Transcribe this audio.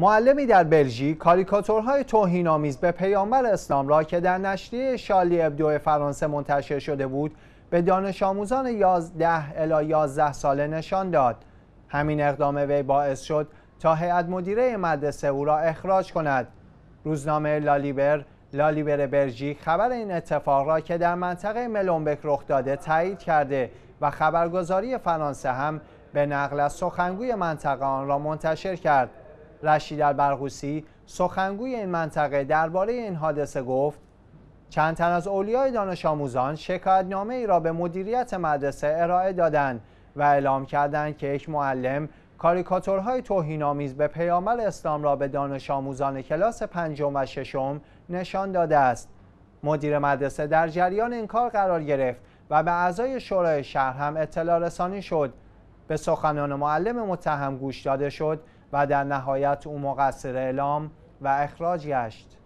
معلمی در بلژیک کاریکاتورهای توهین‌آمیز به پیامبر اسلام را که در نشریه شالی ابدو فرانسه منتشر شده بود به دانش آموزان 11 الی 11 ساله نشان داد. همین اقدام وی باعث شد تا هیئت مدیره مدرسه او را اخراج کند. روزنامه لالیبر لالیبر بلژیک خبر این اتفاق را که در منطقه ملونبک رخ داده تایید کرده و خبرگزاری فرانسه هم به نقل از سخنگوی منطقه آن را منتشر کرد. رشید البرغوسی سخنگوی این منطقه درباره این حادثه گفت چند تن از اولیای دانش آموزان نامه ای را به مدیریت مدرسه ارائه دادند و اعلام کردند که یک معلم کاریکاتورهای توهینآمیز به پیامبر اسلام را به دانش آموزان کلاس پنجم و ششم نشان داده است. مدیر مدرسه در جریان این کار قرار گرفت و به اعضای شورای شهر هم اطلاع رسانی شد. به سخنان معلم متهم گوش داده شد و در نهایت او مقصر اعلام و اخراج گشت